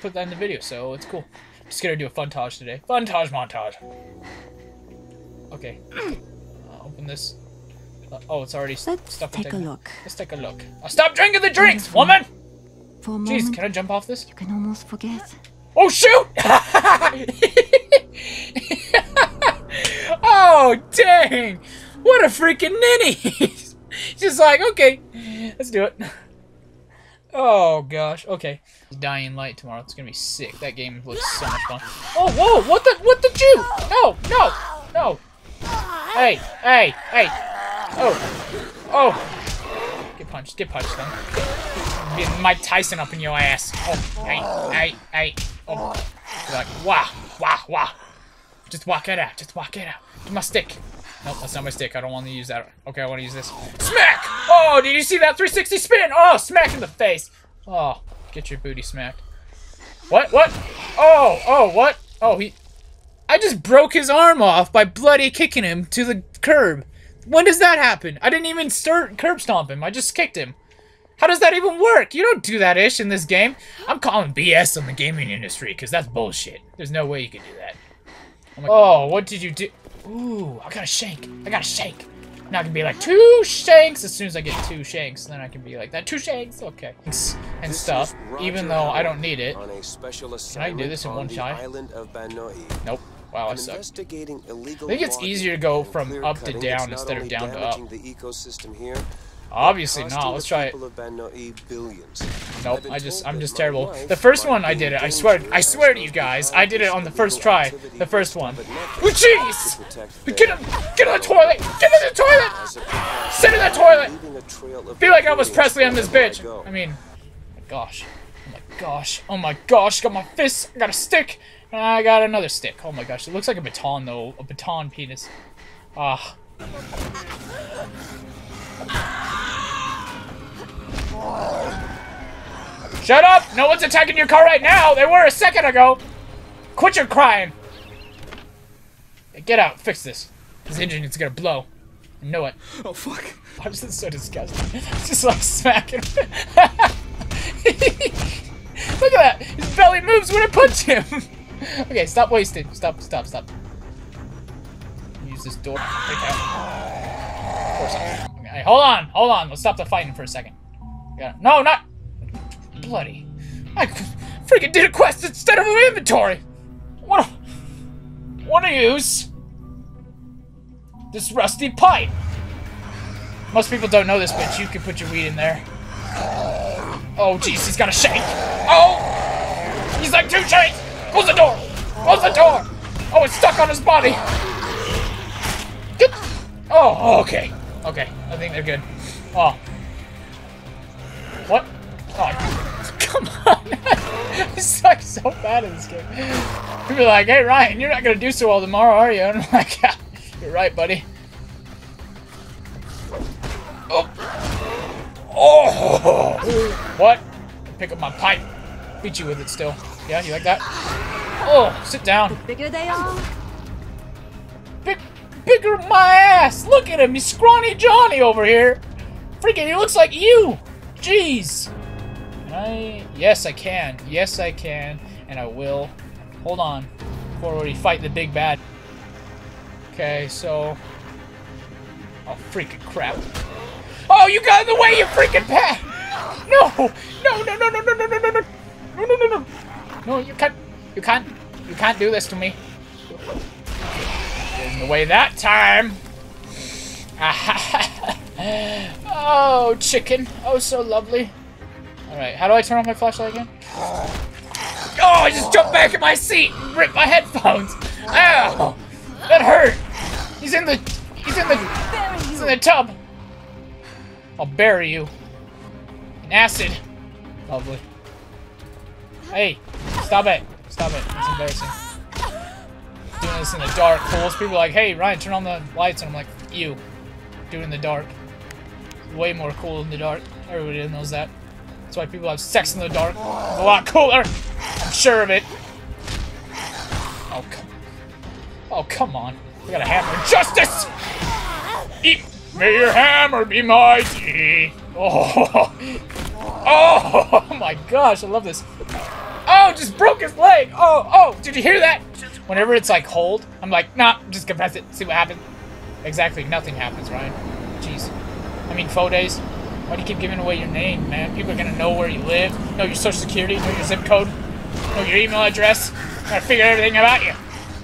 put that in the video, so it's cool. Just gonna do a funtage today. Funtage montage. Okay. Uh, open this. Uh, oh, it's already Let's stuff. take a look. Let's take a look. Uh, stop drinking the drinks, woman! For a Jeez, moment, can I jump off this? you can almost forget. Oh shoot! oh dang! What a freaking ninny! Just like, okay, let's do it. Oh gosh, okay. Dying Light tomorrow. It's gonna be sick. That game looks so much fun. Oh whoa! What the? What the Jew? No! No! No! Hey! Hey! Hey! Oh! Oh! Get punched! Get punched then. Get Mike Tyson up in your ass. Oh! Hey! Hey! Hey! Oh! You're like wah! Wah! Wah! Just walk it out. Just walk it out. Get my stick. Nope, that's not my stick. I don't want to use that. Okay, I want to use this. Smack! Oh, did you see that 360 spin? Oh, smack in the face. Oh, get your booty smacked. What? What? Oh, oh, what? Oh, he... I just broke his arm off by bloody kicking him to the curb. When does that happen? I didn't even start curb stomp him. I just kicked him. How does that even work? You don't do that ish in this game. I'm calling BS on the gaming industry because that's bullshit. There's no way you can do that. Like, oh, oh. what did you do? Ooh, I got a shank. I got a shank. Now I can be like, two shanks. As soon as I get two shanks, then I can be like, that two shanks. Okay. And stuff, even though I don't need it. On a special Can I do this in on one shot? Island of Banoi. Nope. Wow, I suck. I think it's easier to go from up to down instead of down to up. the ecosystem here, Obviously not. Let's try it. people of Banoi billions. Nope, I just, I'm just terrible. The first one I did it. I swear, I swear to you guys, I did it on the first try. The first one. Oh, jeez! Get him! Get in the toilet! Get in the toilet! Sit in the toilet! leaving a trail of Feel like I was Presley on this bitch. I mean, oh my gosh. Oh my gosh. Oh my gosh. Got my fist. I got a stick. And I got another stick. Oh my gosh. It looks like a baton though. A baton penis. Ah. Shut up! No one's attacking your car right now! They were a second ago! Quit your crying! Get out, fix this. This engine is gonna blow. I know it. Oh fuck. Why is this so disgusting? Just like smacking. Look at that! His belly moves when I punch him! okay, stop wasting. Stop, stop, stop. Use this door. Okay, hold on, hold on. Let's stop the fighting for a second. Yeah. No, not. Bloody. I freaking did a quest instead of an inventory! What? Want to use this rusty pipe? Most people don't know this, but you can put your weed in there. Oh, jeez, he's got a shake. Oh! He's like two shakes! Close the door! Close the door! Oh, it's stuck on his body! Get... Oh, okay. Okay, I think they're good. Oh. What? Oh, come on! I suck so bad in this game. People are like, hey, Ryan, you're not gonna do so well tomorrow, are you? And I'm like, yeah, you're right, buddy. Oh. Oh! What? Pick up my pipe. Beat you with it still. Yeah, you like that? Oh, sit down. Bigger they are, Big, bigger than my ass. Look at him. He's scrawny Johnny over here. Freaking, he looks like you. Jeez. Can I? Yes, I can. Yes, I can. And I will. Hold on. Before we fight the big bad. Okay, so. Oh, freaking crap. Oh, you got in the way, you freaking pat! No! No, no, no, no, no, no, no, no, no! No, no, no, no! No, you can't. You can't. You can't do this to me. The way that time! oh, chicken. Oh, so lovely. Alright, how do I turn off my flashlight again? Oh, I just jumped back in my seat and ripped my headphones! Ow! That hurt! He's in the... He's in the... He's in the tub! I'll bury you. In acid. Lovely. Hey, stop it. Stop it. It's embarrassing. In the dark. Fools. People like, hey, Ryan, turn on the lights. And I'm like, you. Do it in the dark. Way more cool in the dark. Everybody knows that. That's why people have sex in the dark. A lot cooler. I'm sure of it. Oh, come Oh, come on. I got a hammer. Justice! Eat. May your hammer be mighty. Oh. Oh my gosh, I love this. Oh, just broke his leg. Oh, oh, did you hear that? Whenever it's like hold, I'm like, nah, just confess it, see what happens. Exactly, nothing happens, Ryan. Jeez. I mean, faux days. Why do you keep giving away your name, man? People are gonna know where you live, know your social security, know your zip code, know your email address. Gotta figure everything about you.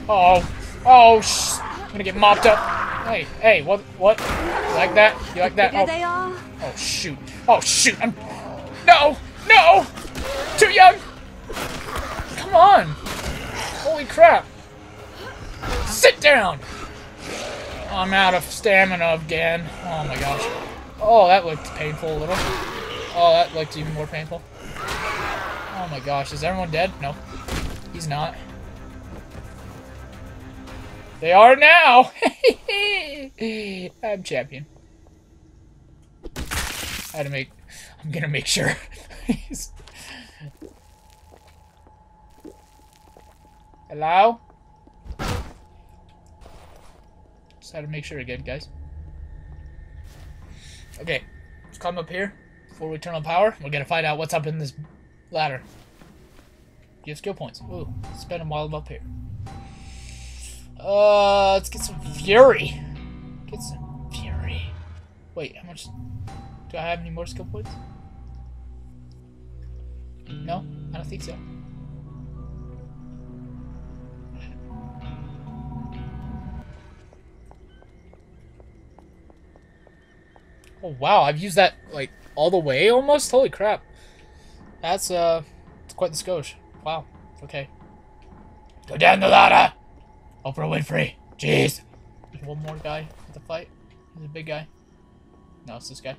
Oh, oh, sh I'm gonna get mopped up. Hey, hey, what, what? You like that? You like that? Oh, they are. oh shoot. Oh shoot. I'm. No, no, too young. Come on. Holy crap. Sit down. I'm out of stamina again. Oh my gosh. Oh, that looked painful a little. Oh, that looked even more painful. Oh my gosh, is everyone dead? No. He's not. They are now! I'm champion. I had to make... I'm gonna make sure. Hello? Just had to make sure again, guys. Okay, let's come up here before we turn on power. We're gonna find out what's up in this ladder. Give skill points. Ooh, spend them while I'm up here. Uh, let's get some fury. Get some fury. Wait, how much? Do I have any more skill points? No, I don't think so. Oh wow, I've used that like all the way almost. Holy crap, that's uh, it's quite the skosh. Wow. Okay. Go down the ladder. Oprah Winfrey. Jeez. One more guy at the fight. He's a big guy. No, it's this guy.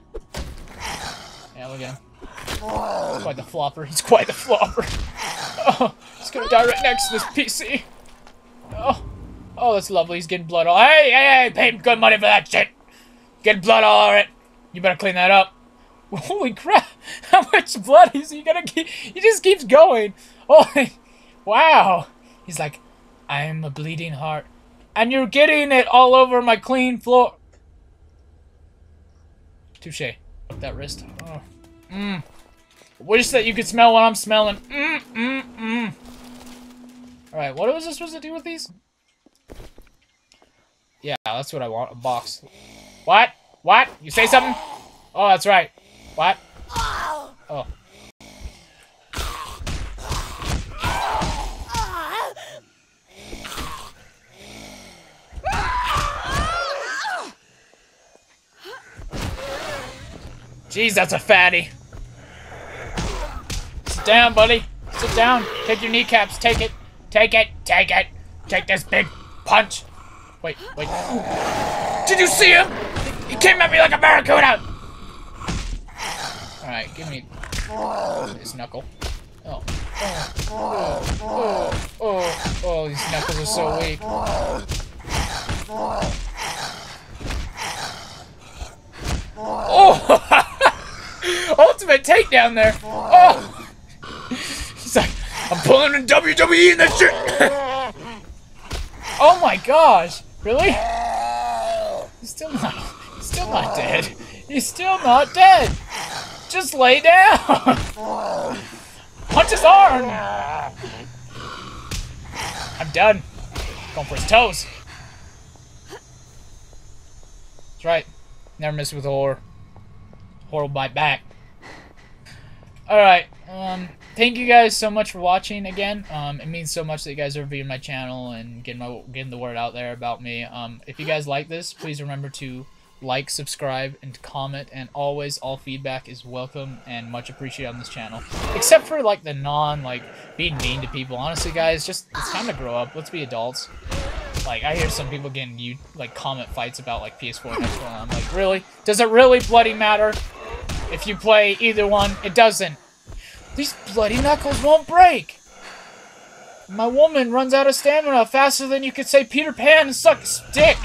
Yeah, look at him. He's quite the flopper. He's quite the flopper. Oh, he's gonna die right next to this PC. Oh, oh, that's lovely. He's getting blood all. Hey, hey, hey! Paid good money for that shit. Getting blood all over it. You better clean that up. Holy crap! How much blood is he gonna keep? He just keeps going. Oh, wow. He's like, I'm a bleeding heart, and you're getting it all over my clean floor. Touche. That wrist. Oh. Mmm. Wish that you could smell what I'm smelling. Mmm, mmm, mmm. Alright, what was I supposed to do with these? Yeah, that's what I want. A box. What? What? You say something? Oh, that's right. What? Oh. Jeez, that's a fatty. Sit down, buddy. Sit down. Take your kneecaps. Take it. Take it. Take it. Take this big punch. Wait, wait. Did you see him? He came at me like a barracuda. Alright, give me his knuckle. Oh. Oh, oh, oh, oh, oh, these knuckles are so weak. Oh! Ultimate takedown there. Oh! He's like, I'm pulling in WWE in this shit. oh my gosh! Really? He's still not. He's not dead. He's still not dead. Just lay down. Punch his arm. I'm done. Going for his toes. That's right. Never miss with. Whore will bite back. Alright, um, thank you guys so much for watching again. Um, it means so much that you guys are viewing my channel and getting my getting the word out there about me. Um, if you guys like this, please remember to like, subscribe, and comment. And always, all feedback is welcome and much appreciated on this channel. Except for like the non like being mean to people. Honestly, guys, just it's time to grow up. Let's be adults. Like I hear some people getting you like comment fights about like PS4 and Xbox. I'm like, really? Does it really bloody matter? If you play either one, it doesn't. These bloody knuckles won't break. My woman runs out of stamina faster than you could say Peter Pan and suck a stick.